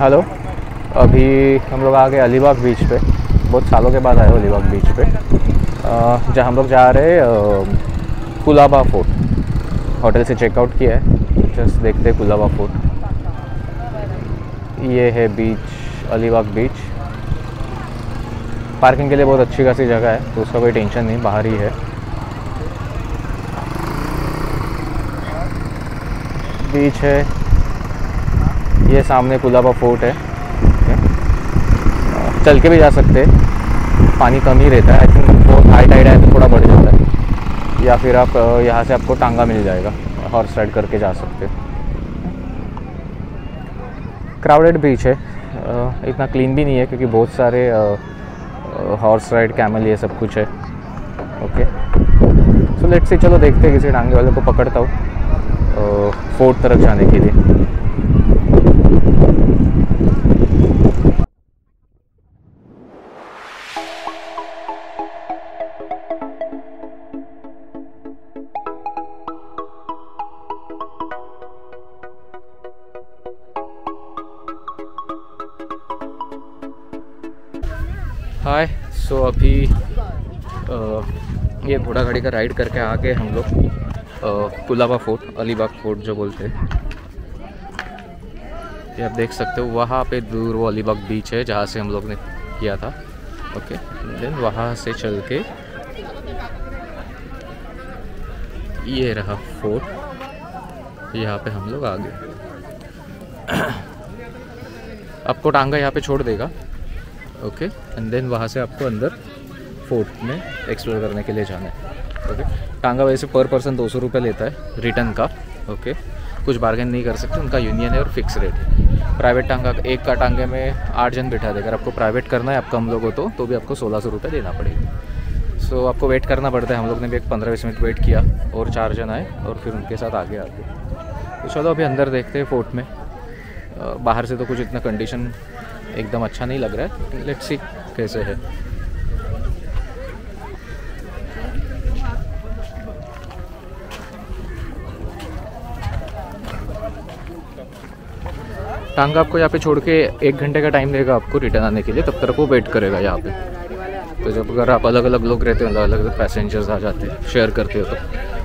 Hello. अभी हम लोग आ गए अलीबाग बीच पे। बहुत सालों के बाद आए हो अलीबाग बीच पे। जहाँ हम लोग जा रहे कुलाबा फोर्ट। होटल से चेकआउट किया है। जस्ट देखते हैं कुलाबा फोर्ट। ये है बीच, अलीबाग बीच। पार्किंग के लिए बहुत अच्छी खासी जगह है। तो उसका कोई टेंशन नहीं, बाहर ही है। बीच है। ये सामने कुलाबा फोर्ट है चल के भी जा सकते हैं। पानी कम ही रहता है। आई थिंक वो हाई टाइड है तो थोड़ा बढ़ जाता है। या फिर आप यहाँ से आपको टांगा मिल जाएगा। हॉर्स राइड करके जा सकते हैं। क्राउडेड बीच है। इतना क्लीन भी नहीं है क्योंकि बहुत सारे हॉर्स राइड कैमल ये सब कुछ है। ओके सो लेट्स से चलो देखते हैं। किसी टांगे वाले को पकड़ता हूँ। फोर्ट तरफ़ जाने के लिए। सो अभी ये घोड़ा गाड़ी का राइड करके आ गए हम लोग कुलाबा फोर्ट अलीबाग फोर्ट जो बोलते हैं। ये आप देख सकते हो, वहाँ पे दूर वो अलीबाग बीच है जहाँ से हम लोग ने किया था। ओके देन वहाँ से चल के ये रहा फोर्ट यहाँ पे हम लोग आ गए आपको टांगा यहाँ पे छोड़ देगा। ओके एंड देन वहाँ से आपको अंदर फोर्ट में एक्सप्लोर करने के लिए जाना है. ओके टांगा वैसे पर पर्सन दो सौ रुपये लेता है रिटर्न का. ओके कुछ बार्गेन नहीं कर सकते उनका यूनियन है और फिक्स रेट है. प्राइवेट टांगा एक का टांगे में आठ जन बिठा देगा. अगर आपको प्राइवेट करना है आप कम लोग हो तो तो भी आपको सोलह सौ रुपये देना पड़ेगा. सो so, आपको वेट करना पड़ता है. हम लोग ने भी एक पंद्रह बीस मिनट वेट किया और चार जन आए और फिर उनके साथ आगे आगे तो चलो अभी अंदर देखते हैं फोर्ट में. बाहर से तो कुछ इतना कंडीशन एकदम अच्छा नहीं लग रहा है। लेट्स सी कैसे है। टांगा आपको यहाँ पे छोड़ के एक घंटे का टाइम देगा आपको रिटर्न आने के लिए, तब तक वो वेट करेगा यहाँ पे। तो जब अगर आप अलग अलग लोग रहते हो अलग अलग पैसेंजर्स आ जाते हैं शेयर करते हो तो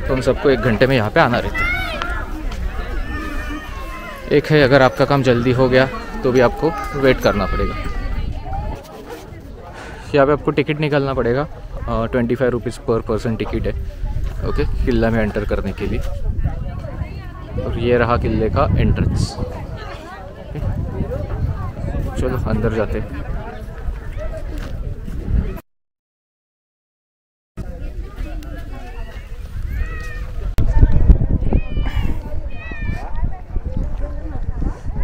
तो उन सबको एक घंटे में यहाँ पे आना रहता है। एक है अगर आपका काम जल्दी हो गया तो भी आपको वेट करना पड़ेगा। यहाँ पे आपको टिकट निकालना पड़ेगा। Twenty five rupees per person ticket है। ओके किला में एंटर करने के लिए। और ये रहा किले का एंट्रेंस चलो, अंदर जाते हैं।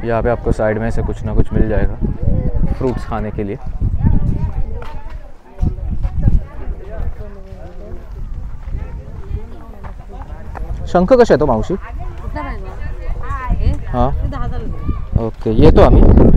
यहाँ पे आपको साइड में से कुछ ना कुछ मिल जाएगा फ्रूट्स खाने के लिए। शंख कश है तो मावशी? हाँ ओके ये तो अभी ओके येतो आम्ही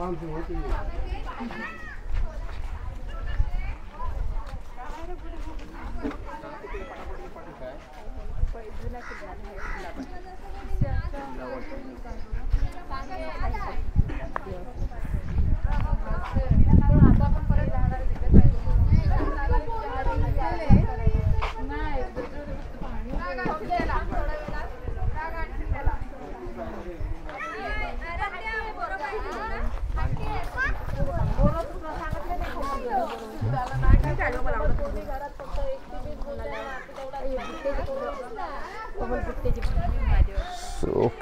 我们没办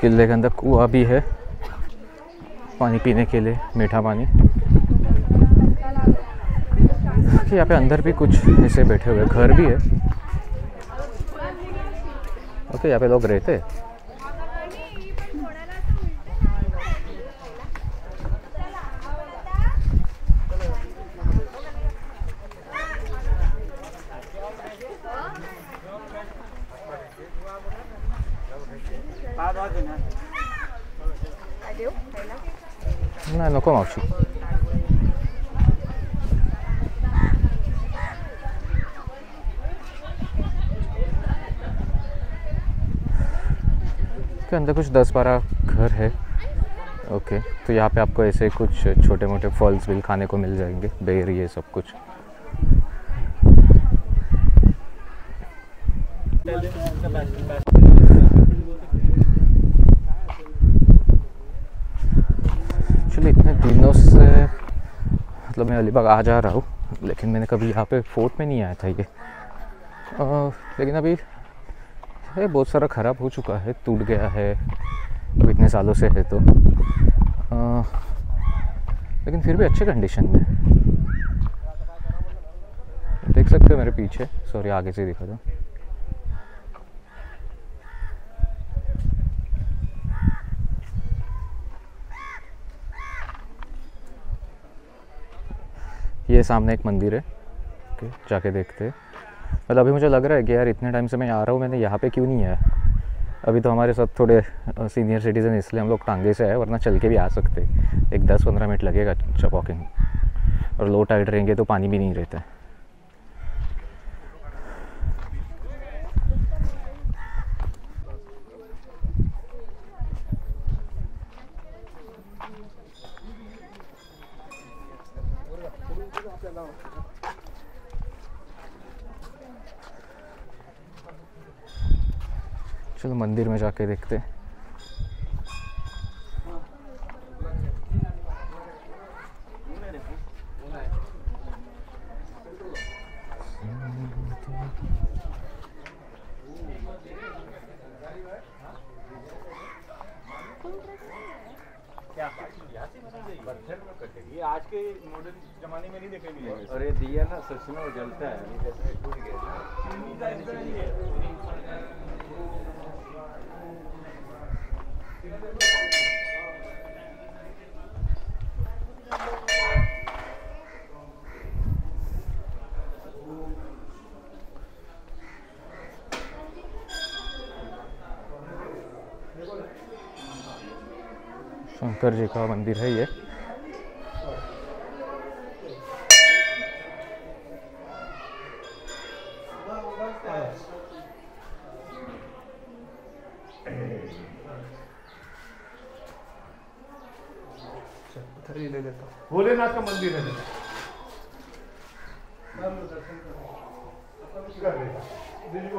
किले के अंदर कुआ भी है। पानी पीने के लिए, मीठा पानी। यहाँ पे अंदर भी कुछ ऐसे बैठे हुए घर भी है। ओके यहाँ पे लोग रहते हैं नाही नको मावशी के अंदर कुछ दस बारह घर है। ओके तो यहाँ पे आपको ऐसे कुछ छोटे मोटे फल्स भी खाने को मिल जाएँगे बेर ये सब कुछ। एक्चुअली इतने दिनों से मतलब मैं अलीबाग आ जा रहा हूँ लेकिन मैंने कभी यहाँ पे फोर्ट में नहीं आया था ये। अ, लेकिन अभी है बहुत सारा ख़राब हो चुका है टूट गया है अब इतने सालों से है तो। अ, लेकिन फिर भी अच्छे कंडीशन में। देख सकते हो मेरे पीछे। सॉरी आगे से दिखा दो। ये सामने एक मंदिर है। जाके देखते हैं। मतलब अभी मुझे लग रहा है कि यार इतने टाइम से मैं आ रहा हूँ, मैंने यहाँ पे क्यों नहीं आया? अभी तो हमारे साथ थोड़े सीनियर सिटीज़न इसलिए हम लोग टांगे से आए, वरना चल के भी आ सकते। एक दस पंद्रह मिनट लगेगा अच्छा वॉकिंग और लो टाइड रहेंगे तो पानी भी नहीं रहता। चलो मंदिर में जाके देखते हैं। आज के मॉडर्न जमाने में नहीं देखे मिलेंगे ये दिया ना सच में जलता है शंकर जी का मंदिर है ये।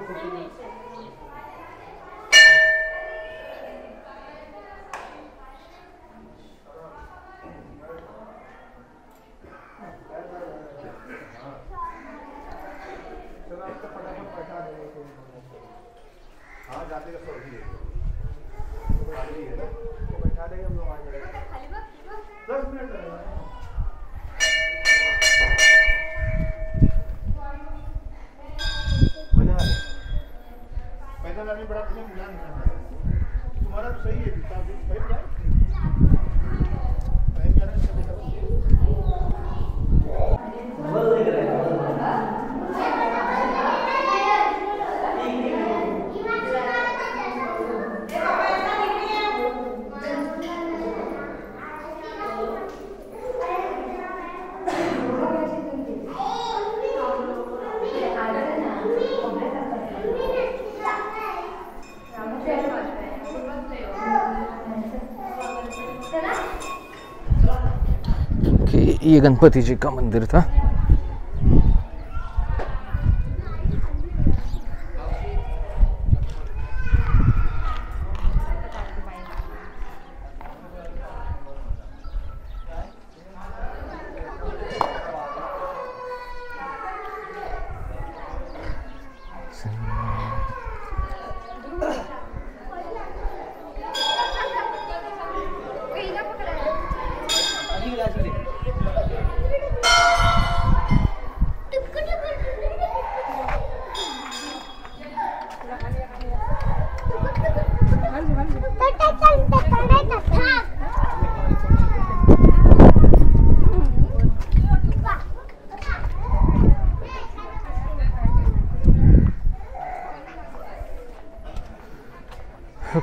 三位神 आने बड़ा तुम्हें मिला नहीं तुम्हारा तो सही है जूता भी पहन जाए पहन जाना चलेगा कि ये गणपति जी का मंदिर था।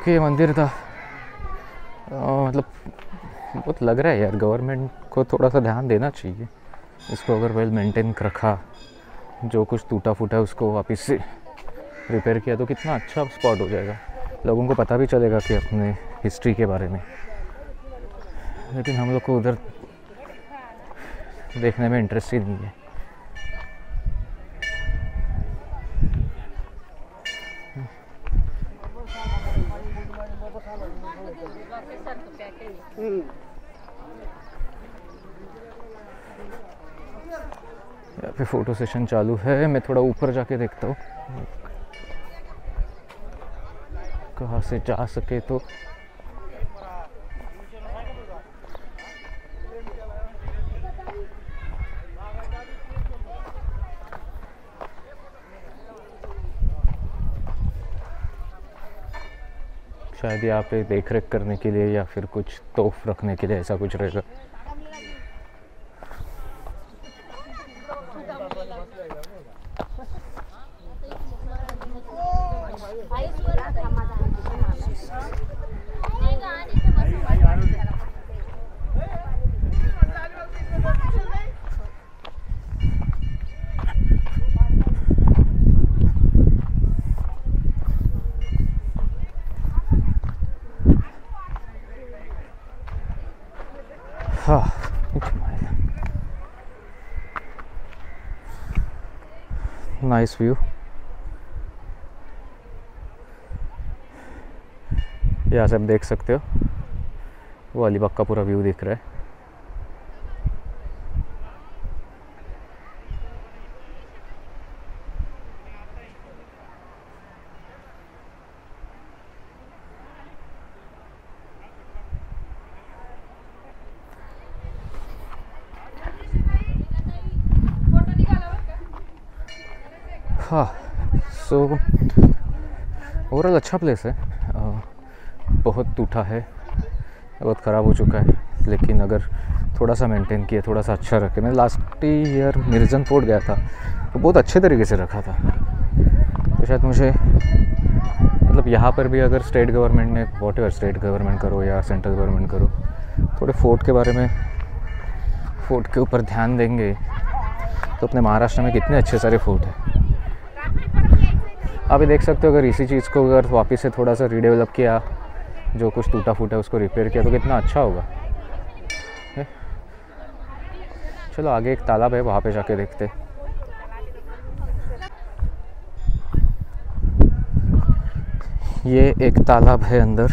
ओके ये मंदिर था। मतलब बहुत लग रहा है यार गवर्नमेंट को थोड़ा सा ध्यान देना चाहिए। इसको अगर वेल मेंटेन रखा, जो कुछ टूटा फूटा है उसको वापस से रिपेयर किया तो कितना अच्छा स्पॉट हो जाएगा। लोगों को पता भी चलेगा कि अपने हिस्ट्री के बारे में। लेकिन हम लोग को उधर देखने में इंटरेस्ट ही नहीं है। यहाँ पे फ़ोटो सेशन चालू है। मैं थोड़ा ऊपर जाके देखता हूँ। कहाँ से जा सके तो शायद यहाँ पे देख रेख करने के लिए या फिर कुछ तोफ रखने के लिए ऐसा कुछ रहेगा। हाँ नाइस व्यू यहाँ से आप देख सकते हो, वो अलीबाग का पूरा व्यू दिख रहा है। हाँ सो ओवरऑल अच्छा प्लेस है। बहुत टूटा है, बहुत ख़राब हो चुका है, लेकिन अगर थोड़ा सा मेंटेन किया, थोड़ा सा अच्छा रखे। मैं लास्ट ईयर निर्जन फोर्ट गया था तो बहुत अच्छे तरीके से रखा था। तो शायद मुझे मतलब यहाँ पर भी अगर स्टेट गवर्नमेंट ने वॉट एवर स्टेट गवर्नमेंट करो या सेंट्रल गवर्नमेंट करो, थोड़े फोर्ट के बारे में फोर्ट के ऊपर ध्यान देंगे तो अपने महाराष्ट्र में कितने अच्छे सारे फोर्ट हैं। आप ये देख सकते हो, अगर इसी चीज़ को अगर वापस से थोड़ा सा रीडेवलप किया, जो कुछ टूटा फूटा उसको रिपेयर किया तो कितना अच्छा होगा। चलो, आगे एक तालाब है, वहाँ पे जाके देखते। ये एक तालाब है अंदर।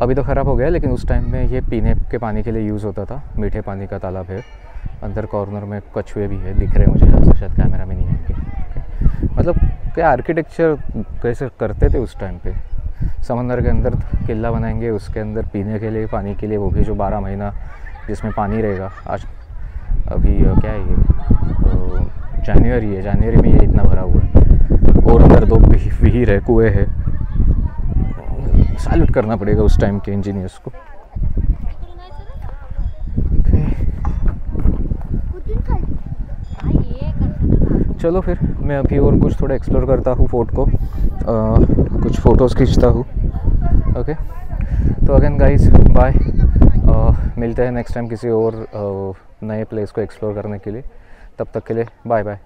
अभी तो ख़राब हो गया, लेकिन उस टाइम में ये पीने के पानी के लिए यूज़ होता था, मीठे पानी का तालाब है। अंदर कॉर्नर में कछुए भी है, दिख रहे हैं मुझे शायद कैमरा में नहीं आएँगे Okay. मतलब क्या आर्किटेक्चर कैसे करते थे उस टाइम पे? समंदर के अंदर किला बनाएँगे, उसके अंदर पीने के लिए, पानी के लिए, वो भी जो बारह महीना जिसमें पानी रहेगा। आज, अभी क्या है ये? जनवरी है जनवरी में ये इतना भरा हुआ है। और अंदर दो विही- विहीर है कुएँ है। सैल्यूट करना पड़ेगा उस टाइम के इंजीनियर्स को। चलो फिर मैं अभी और कुछ थोड़ा एक्सप्लोर करता हूँ फोर्ट को। आ, कुछ फ़ोटोज़ खींचता हूँ। ओके तो अगेन गाइस बाय मिलते हैं नेक्स्ट टाइम किसी और आ, नए प्लेस को एक्सप्लोर करने के लिए। तब तक के लिए बाय बाय